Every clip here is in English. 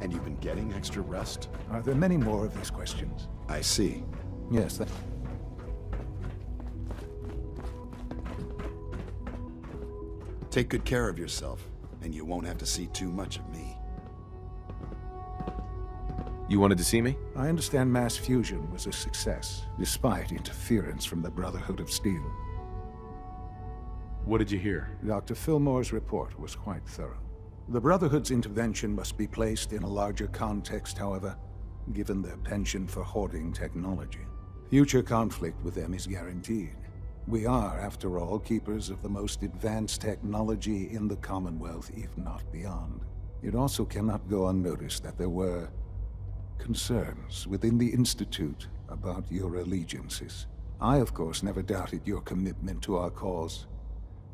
And you've been getting extra rest? Are there many more of these questions? I see. Yes, that... Take good care of yourself, and you won't have to see too much of me. You wanted to see me? I understand mass fusion was a success, despite interference from the Brotherhood of Steel. What did you hear? Dr. Fillmore's report was quite thorough. The Brotherhood's intervention must be placed in a larger context, however, given their penchant for hoarding technology. Future conflict with them is guaranteed. We are, after all, keepers of the most advanced technology in the Commonwealth, if not beyond. It also cannot go unnoticed that there were concerns within the Institute about your allegiances. I, of course, never doubted your commitment to our cause.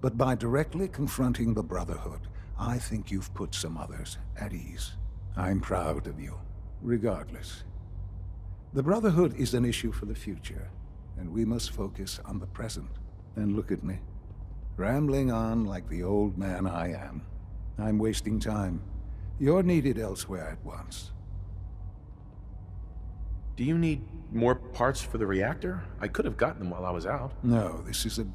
But by directly confronting the Brotherhood, I think you've put some others at ease. I'm proud of you, regardless. The Brotherhood is an issue for the future, and we must focus on the present. And look at me, rambling on like the old man I am. I'm wasting time. You're needed elsewhere at once. Do you need more parts for the reactor? I could have gotten them while I was out. No, this is a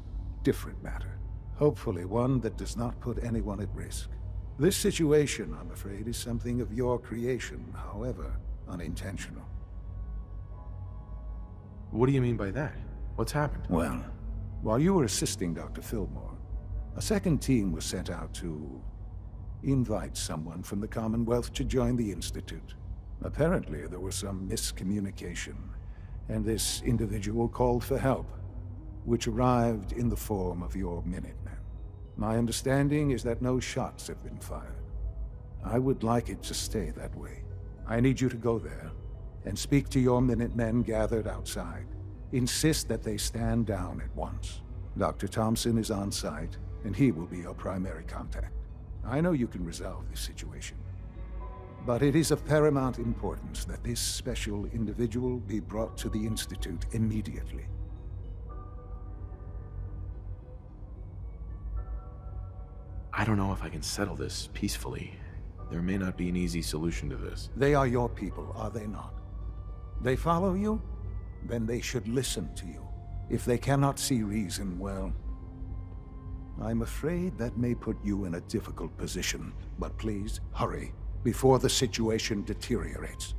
different matter. Hopefully one that does not put anyone at risk. This situation, I'm afraid, is something of your creation, however unintentional. What do you mean by that? What's happened? Well, while you were assisting Dr. Fillmore, a second team was sent out to invite someone from the Commonwealth to join the Institute. Apparently, there was some miscommunication, and this individual called for help, which arrived in the form of your Minutemen. My understanding is that no shots have been fired. I would like it to stay that way. I need you to go there and speak to your Minutemen gathered outside. Insist that they stand down at once. Dr. Thompson is on site, and he will be your primary contact. I know you can resolve this situation. But it is of paramount importance that this special individual be brought to the Institute immediately. I don't know if I can settle this peacefully. There may not be an easy solution to this. They are your people, are they not? They follow you? Then they should listen to you. If they cannot see reason, well... I'm afraid that may put you in a difficult position, but please, hurry, before the situation deteriorates.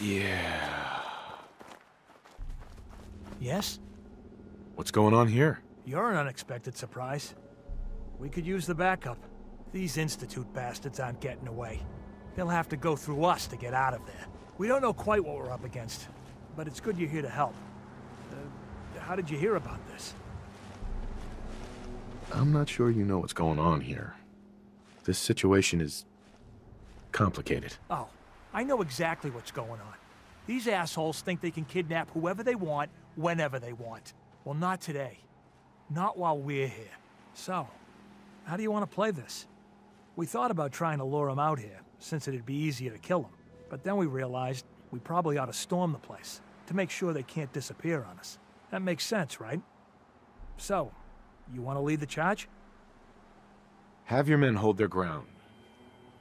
Yeah. Yes? What's going on here? You're an unexpected surprise. We could use the backup. These Institute bastards aren't getting away. They'll have to go through us to get out of there. We don't know quite what we're up against, but it's good you're here to help. Uh, how did you hear about this? I'm not sure you know what's going on here. This situation is complicated. Oh, I know exactly what's going on. These assholes think they can kidnap whoever they want, whenever they want. Well, not today. Not while we're here. So, how do you want to play this? We thought about trying to lure them out here, since it'd be easier to kill them. But then we realized we probably ought to storm the place, to make sure they can't disappear on us. That makes sense, right? So, you want to lead the charge? Have your men hold their ground.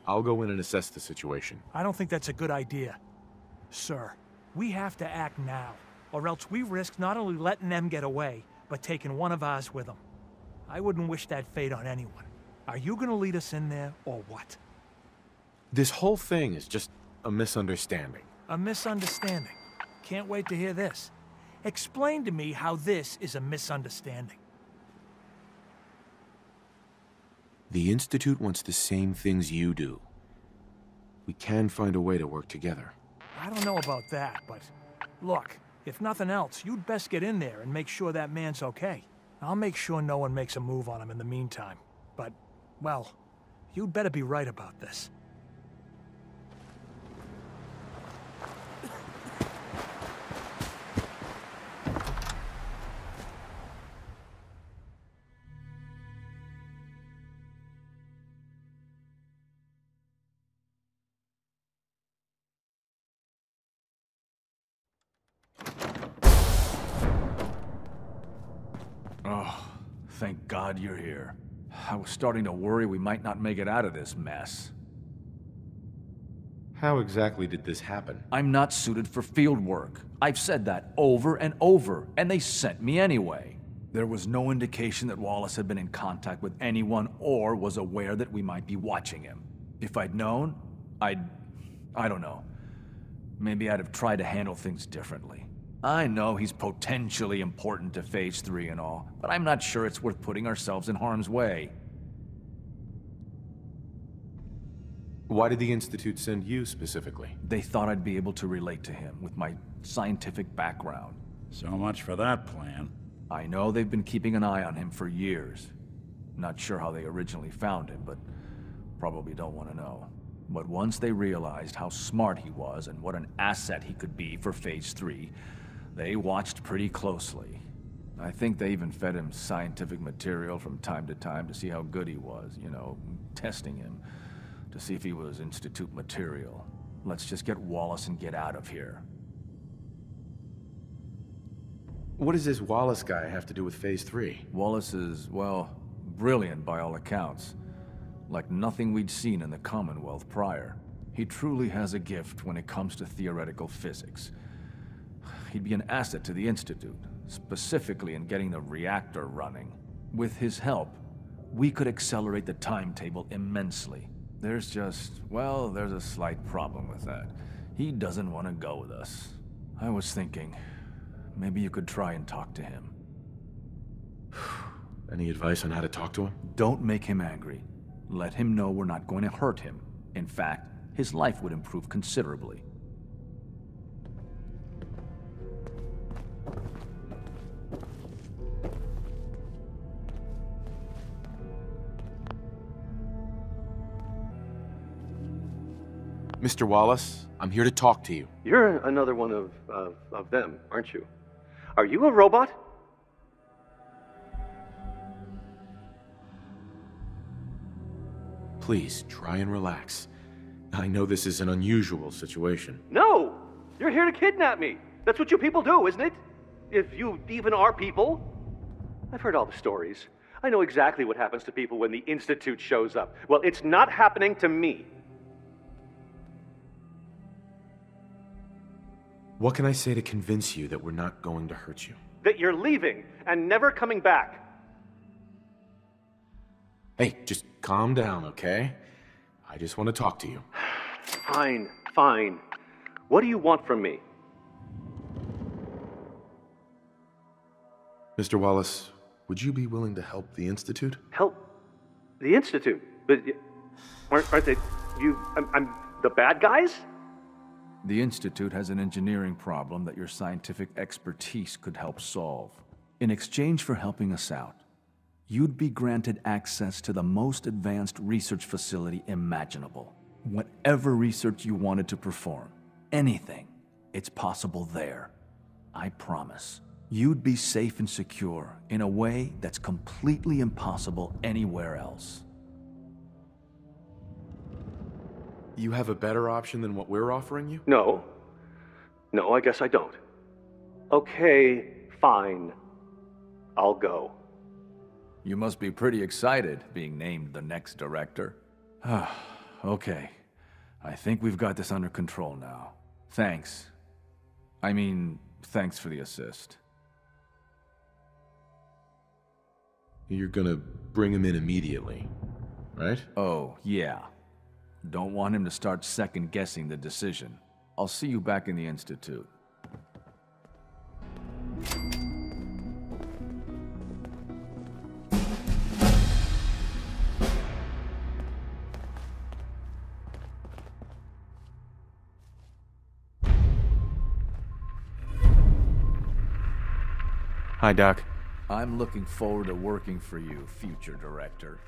I'll go in and assess the situation. I don't think that's a good idea. Sir, we have to act now, or else we risk not only letting them get away, but taking one of ours with them. I wouldn't wish that fate on anyone. Are you gonna lead us in there, or what? This whole thing is just a misunderstanding. A misunderstanding. Can't wait to hear this. Explain to me how this is a misunderstanding. The Institute wants the same things you do. We can find a way to work together. I don't know about that, but look, if nothing else, you'd best get in there and make sure that man's okay. I'll make sure no one makes a move on him in the meantime. But, well, you'd better be right about this. God you're here. I was starting to worry we might not make it out of this mess. How exactly did this happen? I'm not suited for field work. I've said that over and over, and they sent me anyway. There was no indication that Wallace had been in contact with anyone or was aware that we might be watching him. If I'd known, I'd. I don't know. Maybe I'd have tried to handle things differently. I know he's potentially important to Phase 3 and all, but I'm not sure it's worth putting ourselves in harm's way. Why did the Institute send you specifically? They thought I'd be able to relate to him with my scientific background. So much for that plan. I know they've been keeping an eye on him for years. Not sure how they originally found him, but probably don't want to know. But once they realized how smart he was and what an asset he could be for Phase 3, they watched pretty closely. I think they even fed him scientific material from time to time to see how good he was, you know, testing him, to see if he was Institute material. Let's just get Wallace and get out of here. What does this Wallace guy have to do with Phase 3? Wallace is, well, brilliant by all accounts. Like nothing we'd seen in the Commonwealth prior. He truly has a gift when it comes to theoretical physics. He'd be an asset to the Institute, specifically in getting the reactor running. With his help, we could accelerate the timetable immensely. There's just, well, there's a slight problem with that. He doesn't want to go with us. I was thinking, maybe you could try and talk to him. Any advice on how to talk to him? Don't make him angry. Let him know we're not going to hurt him. In fact, his life would improve considerably. Mr. Wallace, I'm here to talk to you. You're another one of, of, of them, aren't you? Are you a robot? Please, try and relax. I know this is an unusual situation. No! You're here to kidnap me. That's what you people do, isn't it? If you even are people. I've heard all the stories. I know exactly what happens to people when the Institute shows up. Well, it's not happening to me. What can I say to convince you that we're not going to hurt you? That you're leaving and never coming back. Hey, just calm down, okay? I just want to talk to you. Fine, fine. What do you want from me? Mr. Wallace, would you be willing to help the Institute? Help the Institute. But aren't, aren't they. You. I'm, I'm the bad guys? The Institute has an engineering problem that your scientific expertise could help solve. In exchange for helping us out, you'd be granted access to the most advanced research facility imaginable. Whatever research you wanted to perform, anything, it's possible there. I promise. You'd be safe and secure in a way that's completely impossible anywhere else. You have a better option than what we're offering you? No. No, I guess I don't. Okay, fine. I'll go. You must be pretty excited being named the next director. okay. I think we've got this under control now. Thanks. I mean, thanks for the assist. You're gonna bring him in immediately, right? Oh, yeah. Don't want him to start second guessing the decision. I'll see you back in the Institute. Hi, Doc. I'm looking forward to working for you, future director.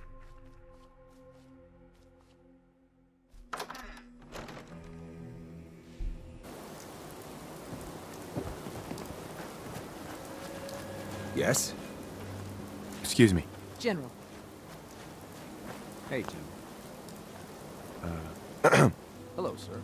Yes? Excuse me. General. Hey, Jim. Uh, Hello, sir.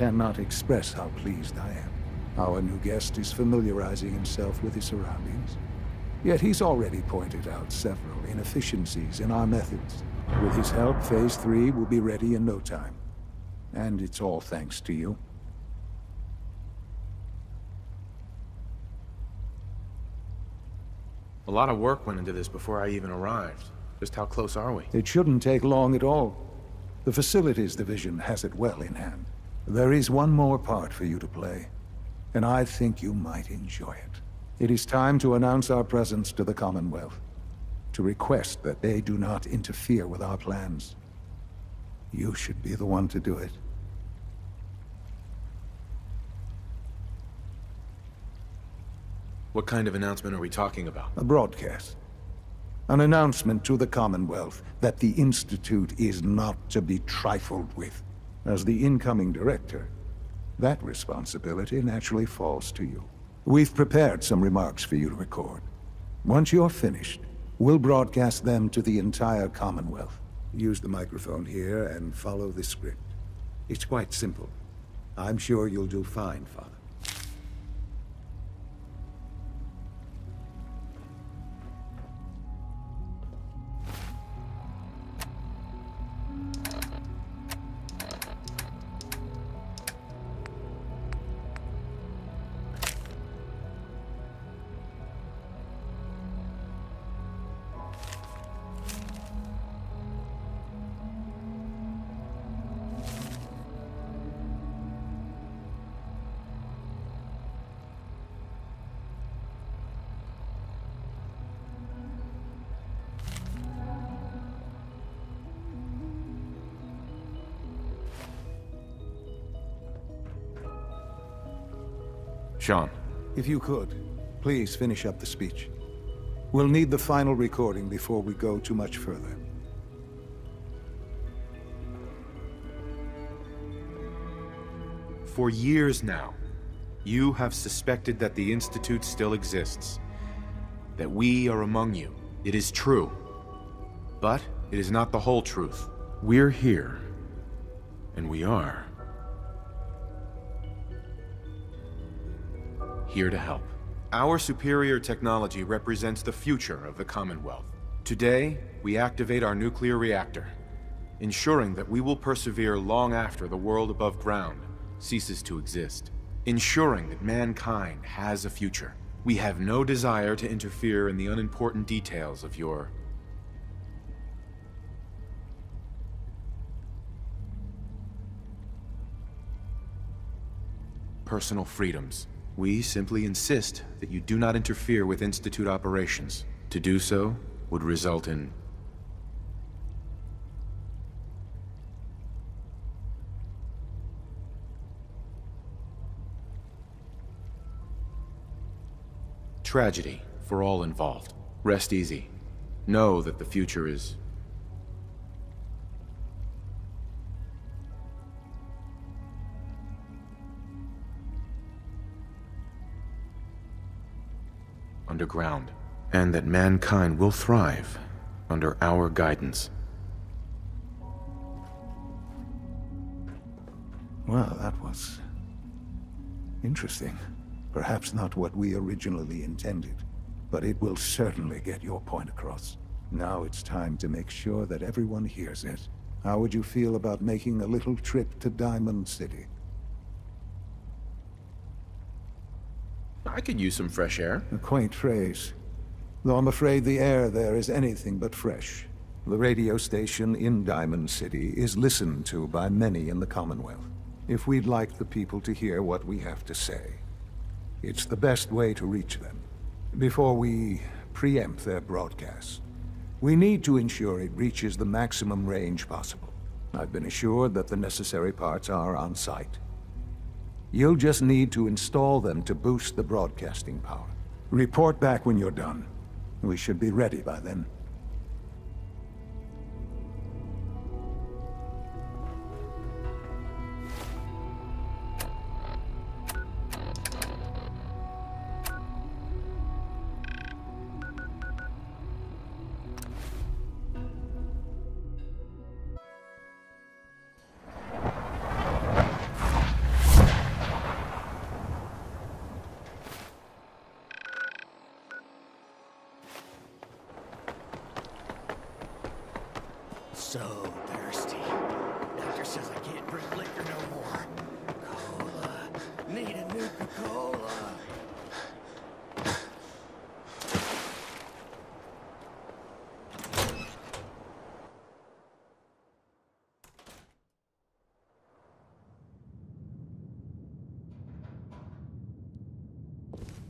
Cannot express how pleased I am. Our new guest is familiarizing himself with his surroundings. Yet he's already pointed out several inefficiencies in our methods. With his help, Phase 3 will be ready in no time. And it's all thanks to you. A lot of work went into this before I even arrived. Just how close are we? It shouldn't take long at all. The Facilities Division has it well in hand. There is one more part for you to play, and I think you might enjoy it. It is time to announce our presence to the Commonwealth, to request that they do not interfere with our plans. You should be the one to do it. What kind of announcement are we talking about? A broadcast. An announcement to the Commonwealth that the Institute is not to be trifled with. As the incoming director, that responsibility naturally falls to you. We've prepared some remarks for you to record. Once you're finished, we'll broadcast them to the entire Commonwealth. Use the microphone here and follow the script. It's quite simple. I'm sure you'll do fine, Father. Shaun. If you could, please finish up the speech. We'll need the final recording before we go too much further. For years now, you have suspected that the Institute still exists. That we are among you. It is true. But it is not the whole truth. We're here. And we are. Here to help. Our superior technology represents the future of the Commonwealth. Today, we activate our nuclear reactor, ensuring that we will persevere long after the world above ground ceases to exist. Ensuring that mankind has a future. We have no desire to interfere in the unimportant details of your... personal freedoms. We simply insist that you do not interfere with Institute operations. To do so would result in Tragedy for all involved. Rest easy. Know that the future is... underground. And that mankind will thrive under our guidance. Well, that was... interesting. Perhaps not what we originally intended, but it will certainly get your point across. Now it's time to make sure that everyone hears it. How would you feel about making a little trip to Diamond City? I could use some fresh air. A quaint phrase. Though I'm afraid the air there is anything but fresh. The radio station in Diamond City is listened to by many in the Commonwealth. If we'd like the people to hear what we have to say, it's the best way to reach them. Before we preempt their broadcast, we need to ensure it reaches the maximum range possible. I've been assured that the necessary parts are on site. You'll just need to install them to boost the broadcasting power. Report back when you're done. We should be ready by then.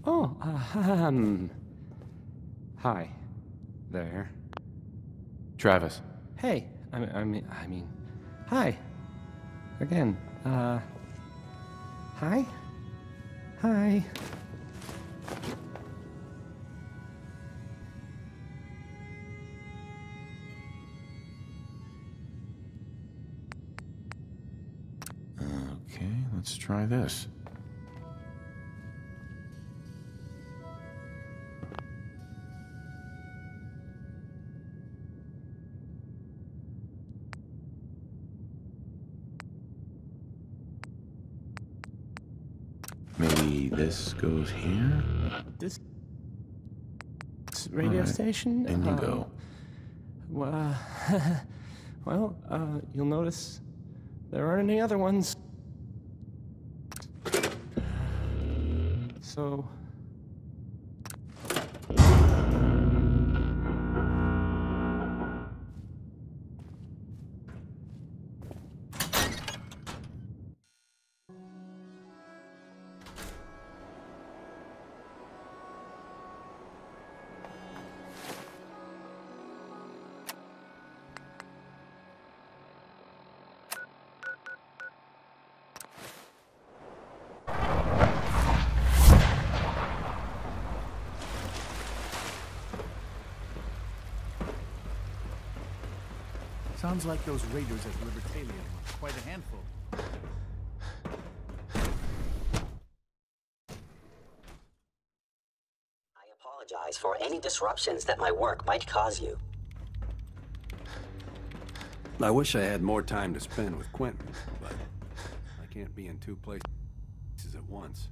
Oh, um. Hi. There. Travis. Hey. I mean, I mean, I mean, hi. Again. Uh. Hi. Hi. Okay, let's try this. This goes here? This. radio Alright, station. in you uh, go. Well, well, uh, you'll notice there aren't any other ones. So. Sounds like those raiders at Libertalia were quite a handful. I apologize for any disruptions that my work might cause you. I wish I had more time to spend with Quentin, but I can't be in two places at once.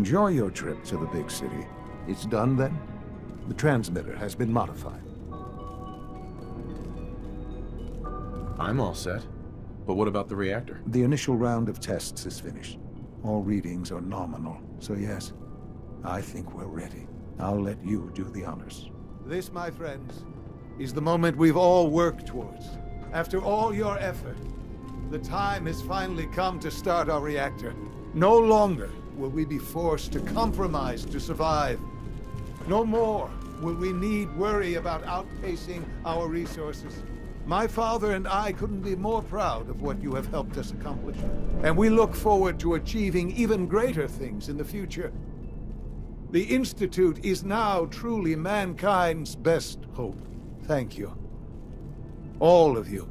Enjoy your trip to the big city. It's done then? The transmitter has been modified. I'm all set. But what about the reactor? The initial round of tests is finished. All readings are nominal, so yes. I think we're ready. I'll let you do the honors. This, my friends, is the moment we've all worked towards. After all your effort, the time has finally come to start our reactor. No longer will we be forced to compromise to survive. No more will we need worry about outpacing our resources. My father and I couldn't be more proud of what you have helped us accomplish. And we look forward to achieving even greater things in the future. The Institute is now truly mankind's best hope. Thank you. All of you.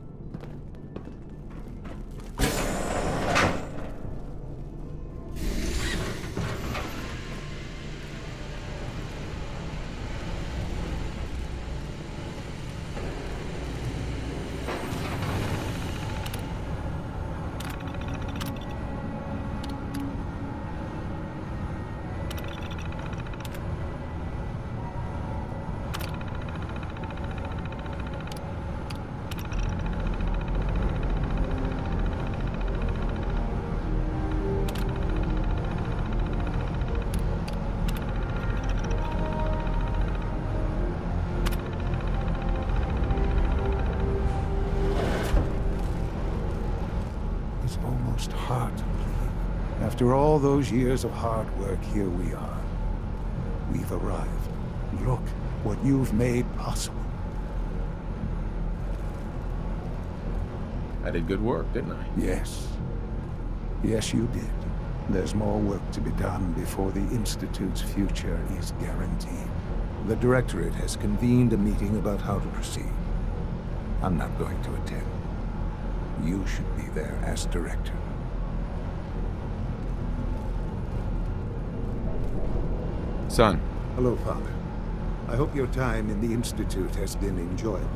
All those years of hard work, here we are. We've arrived. Look what you've made possible. I did good work, didn't I? Yes. Yes, you did. There's more work to be done before the Institute's future is guaranteed. The Directorate has convened a meeting about how to proceed. I'm not going to attend. You should be there as Director. Son. Hello, Father. I hope your time in the Institute has been enjoyable.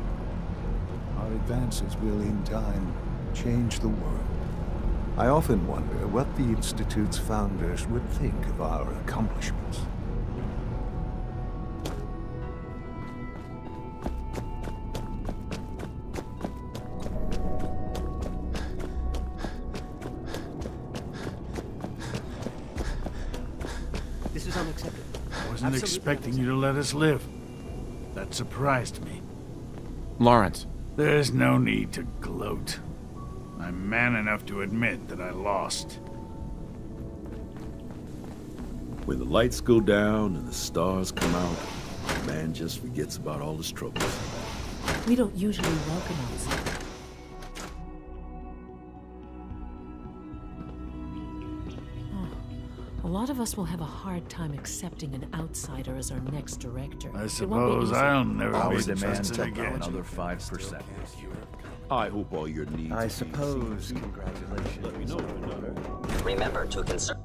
Our advances will, in time, change the world. I often wonder what the Institute's founders would think of our accomplishments. This is unacceptable. I wasn't Absolutely expecting you to let us live. That surprised me. Lawrence. There's no need to gloat. I'm man enough to admit that I lost. When the lights go down and the stars come out, man just forgets about all his troubles. We don't usually welcome outsiders. Lot of us will have a hard time accepting an outsider as our next director. I It won't suppose. I'll never Our be demands trusted up again. another 5%. I hope all your needs. I suppose congratulations. Let me know. Remember to conserve.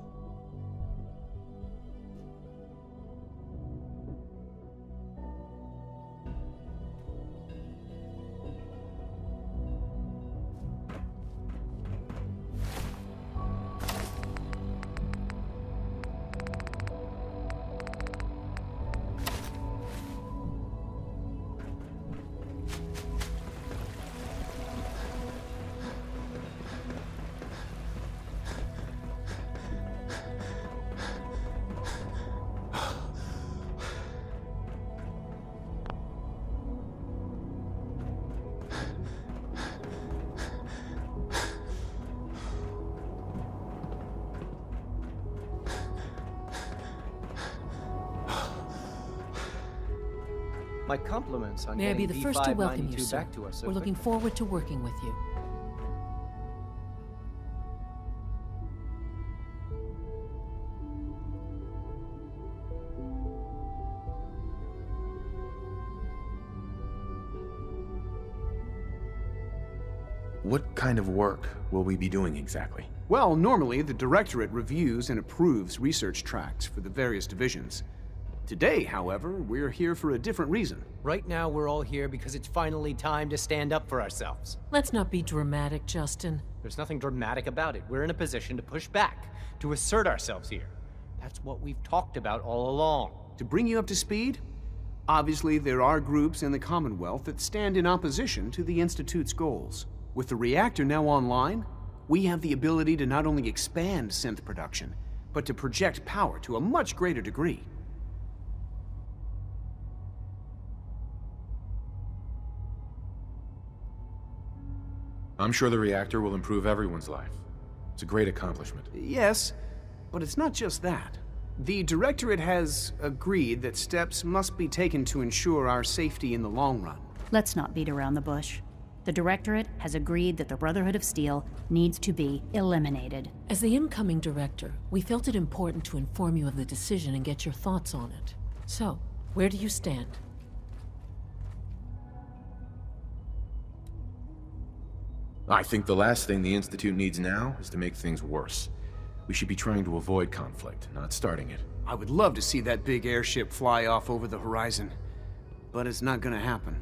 Compliments on May I be getting the first to welcome you, sir. back to us so We're looking quickly. forward to working with you. What kind of work will we be doing exactly? Well, normally the Directorate reviews and approves research tracts for the various divisions. Today, however, we're here for a different reason. Right now, we're all here because it's finally time to stand up for ourselves. Let's not be dramatic, Justin. There's nothing dramatic about it. We're in a position to push back, to assert ourselves here. That's what we've talked about all along. To bring you up to speed, obviously there are groups in the Commonwealth that stand in opposition to the Institute's goals. With the reactor now online, we have the ability to not only expand synth production, but to project power to a much greater degree. I'm sure the reactor will improve everyone's life. It's a great accomplishment. Yes, but it's not just that. The Directorate has agreed that steps must be taken to ensure our safety in the long run. Let's not beat around the bush. The Directorate has agreed that the Brotherhood of Steel needs to be eliminated. As the incoming director, we felt it important to inform you of the decision and get your thoughts on it. So, where do you stand? I think the last thing the Institute needs now is to make things worse. We should be trying to avoid conflict, not starting it. I would love to see that big airship fly off over the horizon. But it's not gonna happen.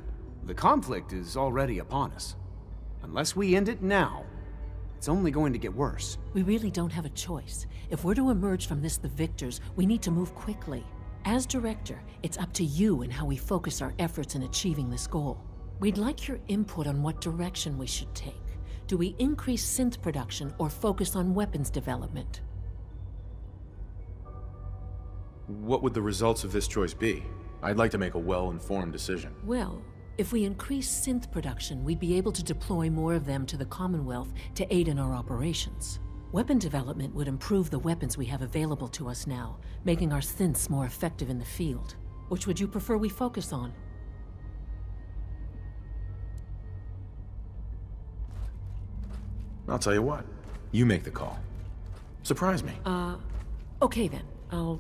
The conflict is already upon us. Unless we end it now, it's only going to get worse. We really don't have a choice. If we're to emerge from this the victors, we need to move quickly. As director, it's up to you and how we focus our efforts in achieving this goal. We'd like your input on what direction we should take. Do we increase synth production or focus on weapons development? What would the results of this choice be? I'd like to make a well-informed decision. Well, if we increase synth production, we'd be able to deploy more of them to the Commonwealth to aid in our operations. Weapon development would improve the weapons we have available to us now, making our synths more effective in the field. Which would you prefer we focus on? I'll tell you what. You make the call. Surprise me. Uh, okay then. I'll...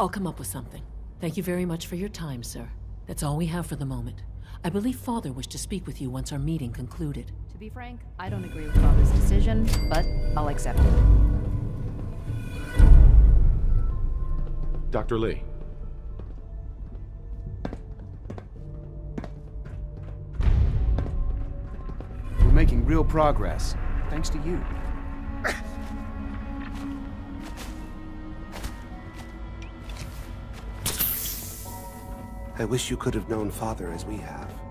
I'll come up with something. Thank you very much for your time, sir. That's all we have for the moment. I believe Father wished to speak with you once our meeting concluded. To be frank, I don't agree with Father's decision, but I'll accept it. Dr. Li. We're making real progress, thanks to you. I wish you could have known Father as we have.